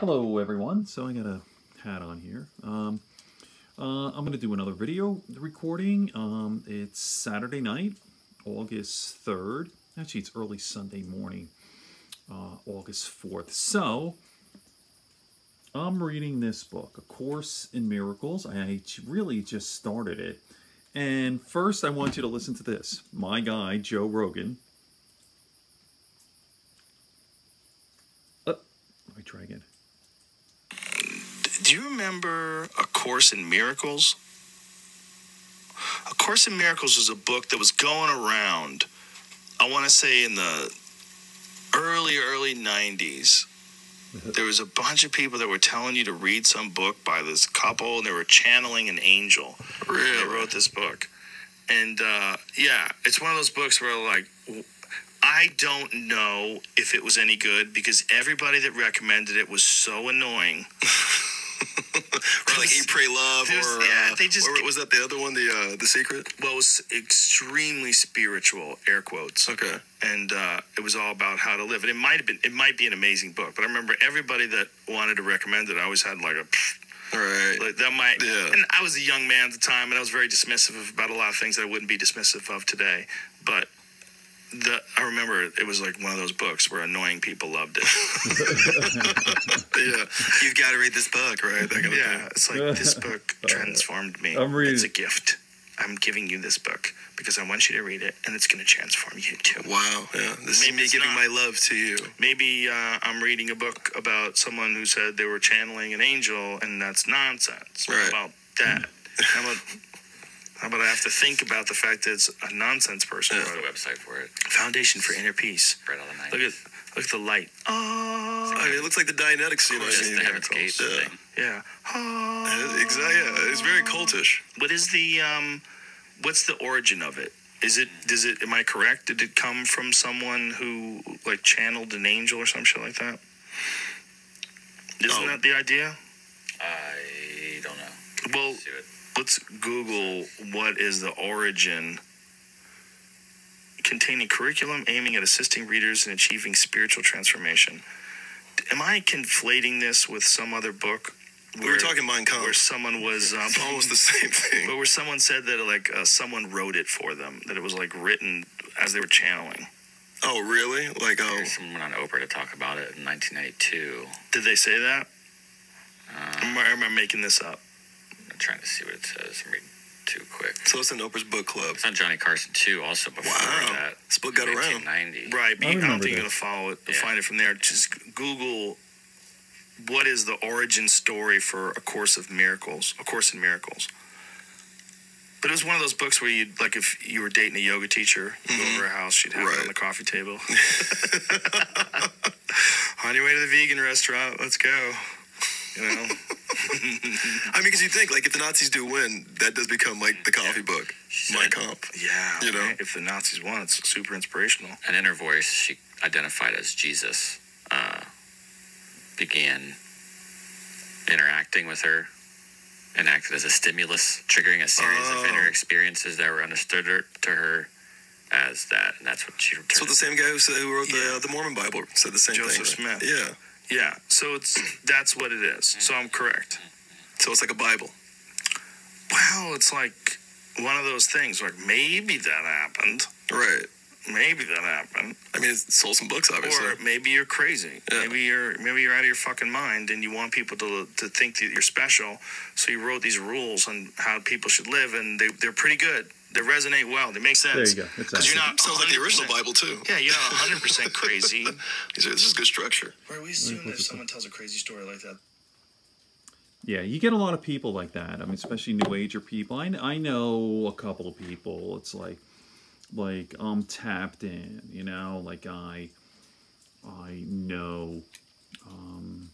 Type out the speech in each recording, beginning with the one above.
Hello everyone. So I got a hat on here. Um, uh, I'm going to do another video recording. Um, it's Saturday night, August 3rd. Actually, it's early Sunday morning, uh, August 4th. So I'm reading this book, A Course in Miracles. I really just started it. And first, I want you to listen to this. My guy, Joe Rogan. Uh, let me try again. You remember A Course in Miracles? A Course in Miracles was a book that was going around, I want to say in the early, early 90s. There was a bunch of people that were telling you to read some book by this couple, and they were channeling an angel. Really? They wrote this book. And uh, yeah, it's one of those books where, like, I don't know if it was any good because everybody that recommended it was so annoying. Like Eat, Pray, Love, There's- or yeah, uh, they just- or was that the other one, the uh, the Secret? well, it was extremely spiritual, air quotes. Okay, and uh, it was all about how to live. And it might have been, it might be an amazing book, but I remember everybody that wanted to recommend it, I always had like a, "Pfft," right. like that might. Yeah. And I was a young man at the time, and I was very dismissive of about a lot of things that I wouldn't be dismissive of today. But the, I remember it was like one of those books where annoying people loved it. yeah, you've got to read this book, right? That kind of yeah, it's like this book transformed me. I'm reading- It's a gift. I'm giving you this book because I want you to read it, and it's going to transform you too. Wow. Yeah, this Maybe is me giving not. my love to you. Maybe uh, I'm reading a book about someone who said they were channeling an angel, and that's nonsense. What Right. about that? How about how about I have to think about the fact that it's a nonsense person? Yeah. who the website for it. Foundation for Inner Peace. Right on the night. Look at look at the light. Oh, I mean, it looks like the Dianetics, you know. Just the Heaven's Gate Yeah. thing. yeah. Oh. Exactly. Yeah, it's very cultish. What is the um? What's the origin of it? Is it does it? Am I correct? Did it come from someone who like channeled an angel or some shit like that? Isn't Oh. that the idea? I don't know. Well, See what- let's Google what is the origin containing curriculum aiming at assisting readers in achieving spiritual transformation. Am I conflating this with some other book? We were talking Mein Kampf. where someone was um, It's almost the same thing. but where someone said that like uh, someone wrote it for them, that it was like written as they were channeling. Oh, really? Like, oh, There's someone on Oprah to talk about it in 1992. Did they say that? Uh, am I, am I making this up? I'm trying to see what it says. I'm reading too quick. so it's in Oprah's book club. It's on Johnny Carson too. Also before Wow. that, This book got around. 1990. Right, but I you- I don't remember think you're gonna follow it, Yeah. find it from there. Just Google what is the origin story for A Course of Miracles, A Course in Miracles. But it was one of those books where you'd like if you were dating a yoga teacher, you go mm-hmm. over her house, she'd have it on the coffee table. on your way to the vegan restaurant, let's go. You know, I mean, because you think, like, if the Nazis do win, that does become, like, the coffee book. She Mein said- Kampf. yeah. You know? right? if the Nazis won, it's super inspirational. An inner voice she identified as Jesus uh, began interacting with her and acted as a stimulus, triggering a series of Oh. inner experiences that were understood her, to her as that, and that's what she. So the same guy who, said, who wrote the, uh, the Mormon Bible said the same Joseph thing. right? Smith. Yeah. Yeah, so it's that's what it is. So I'm correct. So it's like a Bible. Well, it's like one of those things. Like maybe that happened. Right. Maybe that happened. I mean, it sold some books, obviously. Or maybe you're crazy. Yeah. Maybe you're maybe you're out of your fucking mind, and you want people to to think that you're special. So you wrote these rules on how people should live, and they they're pretty good. They resonate well. They make sense. There you go. It's Because you're not Sounds like the original Bible, too. Yeah, you're not 100 percent crazy. He said, this is good structure. Where we assume if someone tells a crazy story like that, Yeah, you get a lot of people like that. I mean, especially New Ager people. I, I know a couple of people. It's like, like I'm tapped in. You know, like I, I know, um,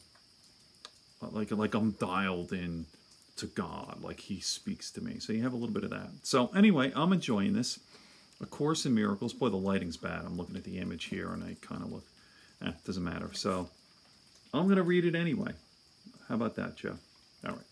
like like I'm dialed in to God. Like He speaks to me. So you have a little bit of that. So anyway, I'm enjoying this. A Course in Miracles. Boy, the lighting's bad. I'm looking at the image here, and I kind of look. Eh, doesn't matter. So I'm gonna read it anyway. How about that, Joe? All right.